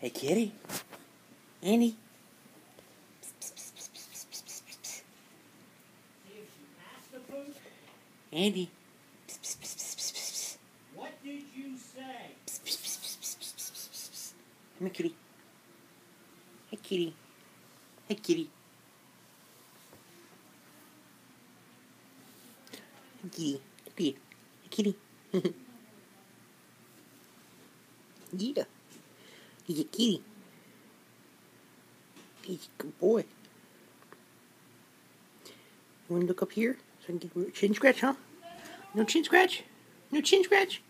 Hey, kitty. Andy. Andy. What did you say? Come here, kitty. Hey, kitty. Hey, kitty. Hey, kitty. Kitty. Hey, kitty. yeah. He's a kitty. He's a good boy. You want to look up here so I can you a chin scratch, huh? No chin scratch? No chin scratch?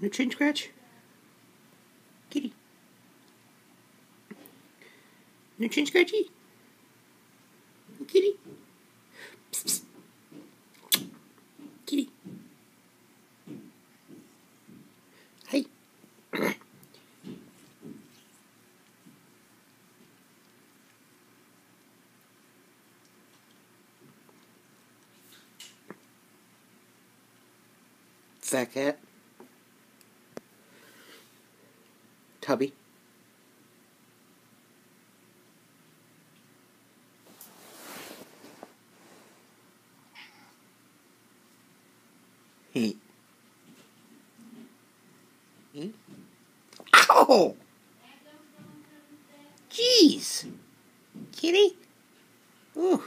No chin scratch? Kitty. No chin scratchy? Kitty. Psst, psst. Kitty. Hey. Fat cat. Tubby. He. He? Ow! Jeez! Kitty? Ooh.